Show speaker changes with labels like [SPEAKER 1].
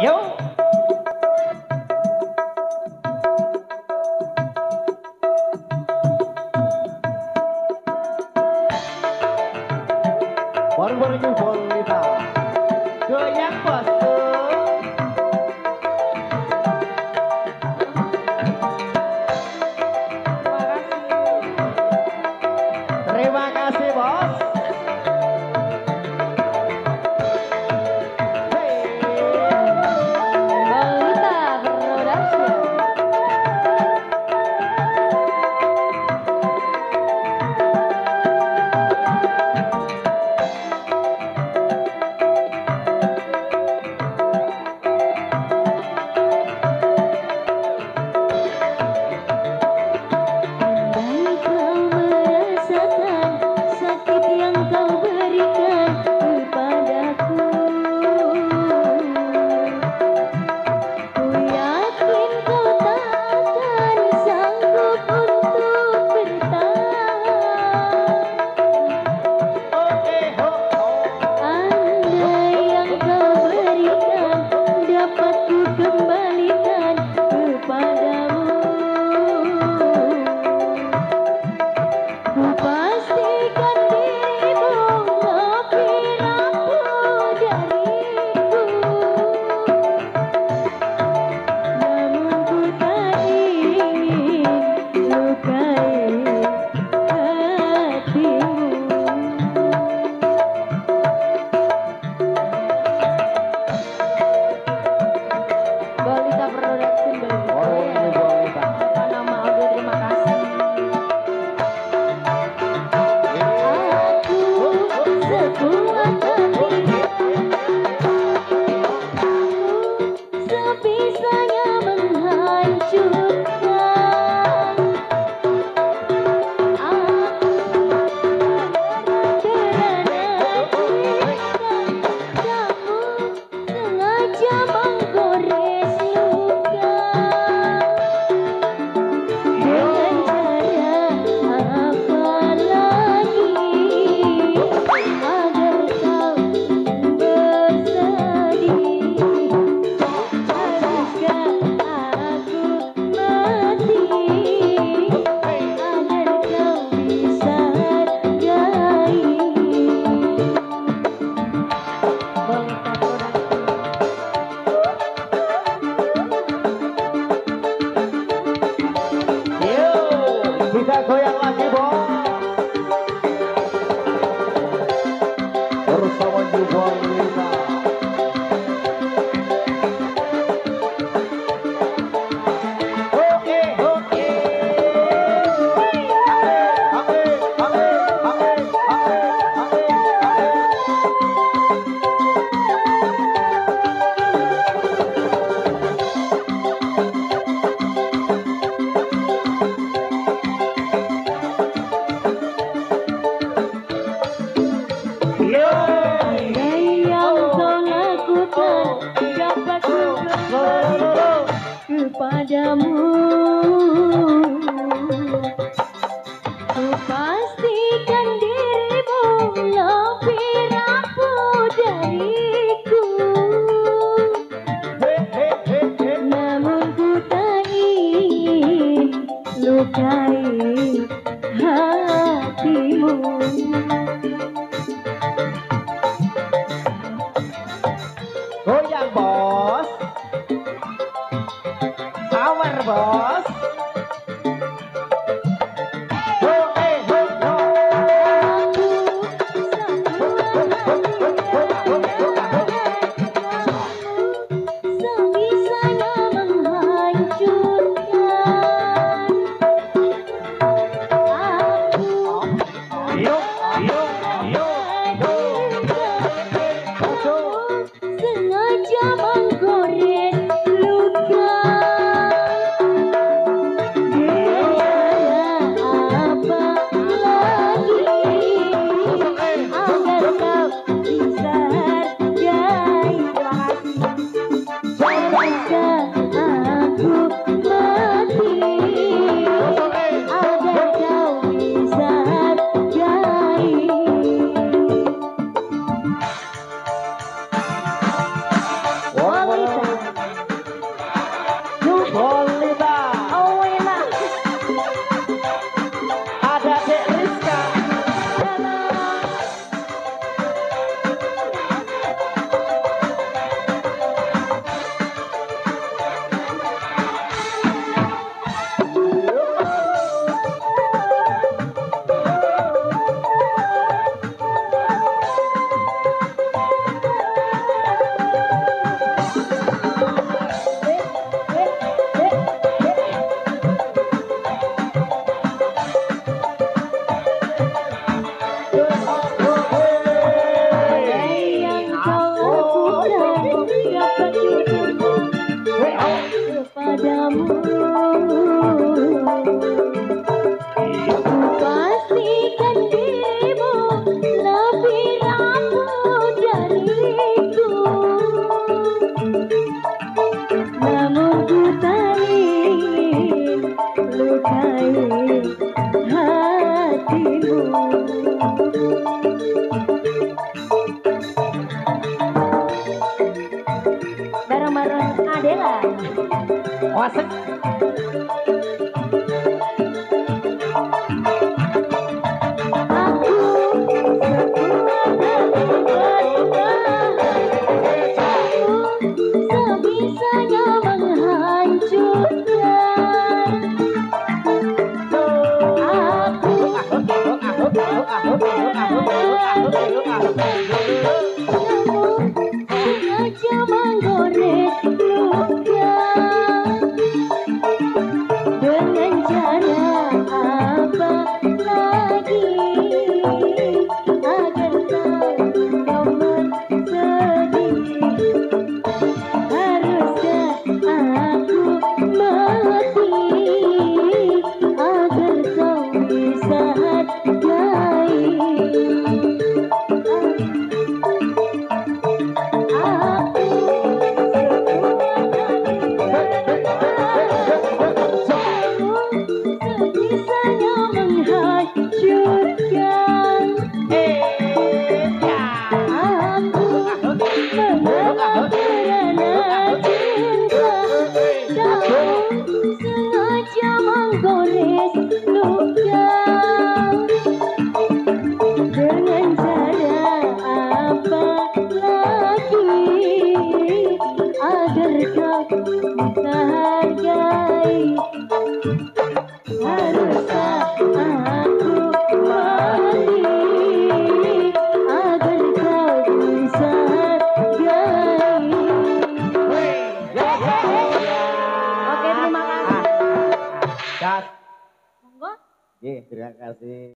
[SPEAKER 1] Yo. Bareng-bareng kita goyang bareng.
[SPEAKER 2] Thank you. Yeah. পাজামো
[SPEAKER 1] বস
[SPEAKER 2] utai hatimu bareng-bareng Adela.
[SPEAKER 1] Wasek.
[SPEAKER 2] Nước?